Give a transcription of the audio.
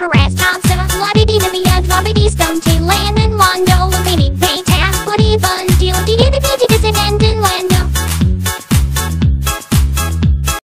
Harass Tom Simmons, Lobby Dean in the end, Lobby Dean's dumb, T-Land